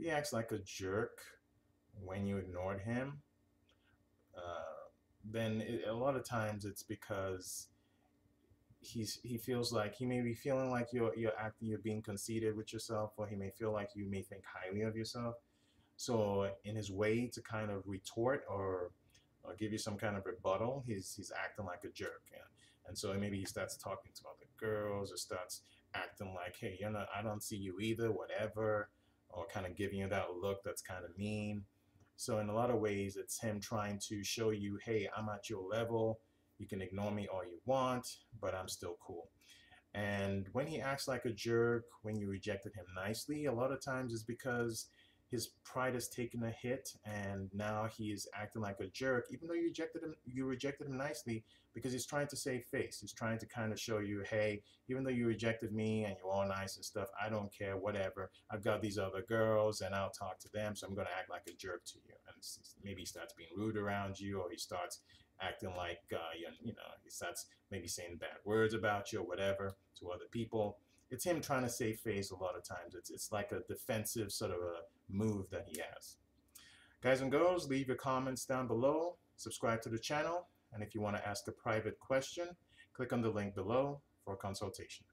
he acts like a jerk when you ignored him, uh, then it, a lot of times it's because he's he feels like he may be feeling like you're you're acting you're being conceited with yourself, or he may feel like you may think highly of yourself. So in his way to kind of retort or or give you some kind of rebuttal, he's he's acting like a jerk, and and so maybe he starts talking to other girls or starts acting like, hey, you know, I don't see you either, whatever, or kind of giving you that look that's kind of mean. So in a lot of ways, it's him trying to show you, hey, I'm at your level. You can ignore me all you want, but I'm still cool. And when he acts like a jerk, when you rejected him nicely, a lot of times it's because his pride has taken a hit and now he is acting like a jerk even though you rejected him you rejected him nicely because he's trying to save face. He's trying to kind of show you hey even though you rejected me and you're all nice and stuff i don't care whatever. I've got these other girls and i'll talk to them so i'm going to act like a jerk to you. And maybe he starts being rude around you or he starts acting like uh, you know he starts maybe saying bad words about you or whatever to other people. It's him trying to save face a lot of times. It's, it's like a defensive sort of a move that he has. Guys and girls, leave your comments down below. Subscribe to the channel. And if you want to ask a private question, click on the link below for consultation.